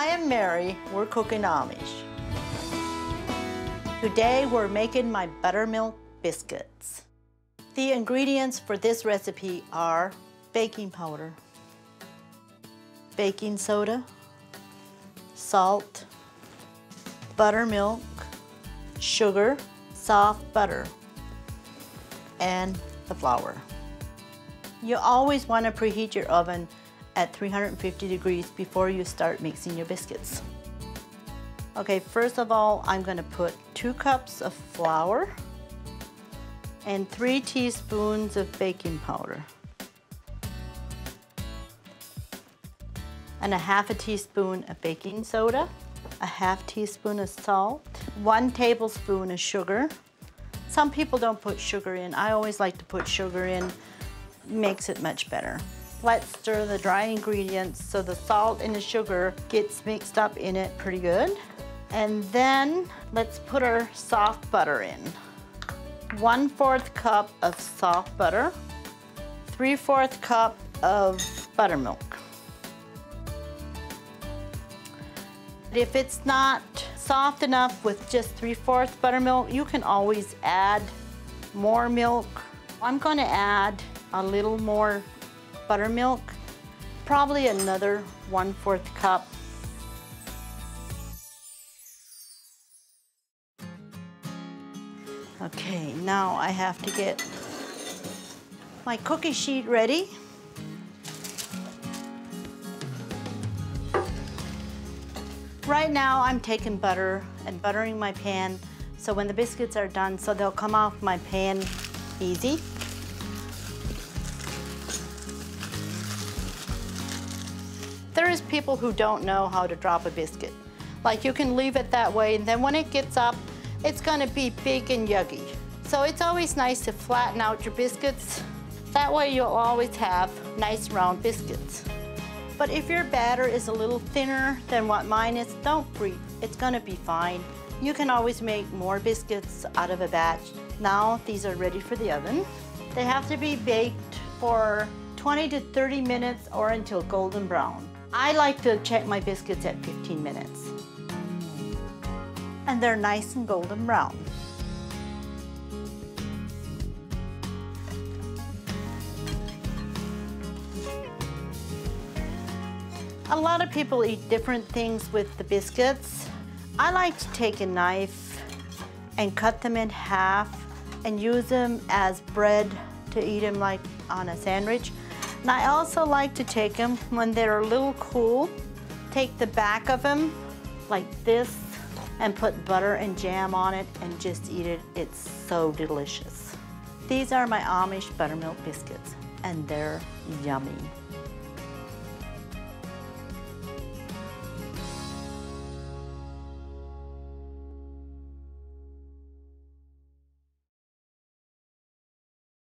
I am Mary. We're cooking Amish. Today we're making my buttermilk biscuits. The ingredients for this recipe are baking powder, baking soda, salt, buttermilk, sugar, soft butter, and the flour. You always want to preheat your oven at 350 degrees before you start mixing your biscuits. Okay, first of all, I'm gonna put two cups of flour and three teaspoons of baking powder. And a half a teaspoon of baking soda, a half teaspoon of salt, one tablespoon of sugar. Some people don't put sugar in. I always like to put sugar in, makes it much better. Let's stir the dry ingredients so the salt and the sugar gets mixed up in it pretty good. And then let's put our soft butter in. One fourth cup of soft butter, three fourth cup of buttermilk. If it's not soft enough with just three fourths buttermilk, you can always add more milk. I'm gonna add a little more buttermilk, probably another 1 4th cup. Okay, now I have to get my cookie sheet ready. Right now I'm taking butter and buttering my pan so when the biscuits are done so they'll come off my pan easy. There is people who don't know how to drop a biscuit. Like you can leave it that way and then when it gets up, it's gonna be big and yuggy. So it's always nice to flatten out your biscuits. That way you'll always have nice round biscuits. But if your batter is a little thinner than what mine is, don't freak. It's gonna be fine. You can always make more biscuits out of a batch. Now these are ready for the oven. They have to be baked for 20 to 30 minutes or until golden brown. I like to check my biscuits at 15 minutes. And they're nice and golden brown. A lot of people eat different things with the biscuits. I like to take a knife and cut them in half and use them as bread to eat them like on a sandwich. And I also like to take them when they're a little cool, take the back of them like this and put butter and jam on it and just eat it. It's so delicious. These are my Amish buttermilk biscuits and they're yummy.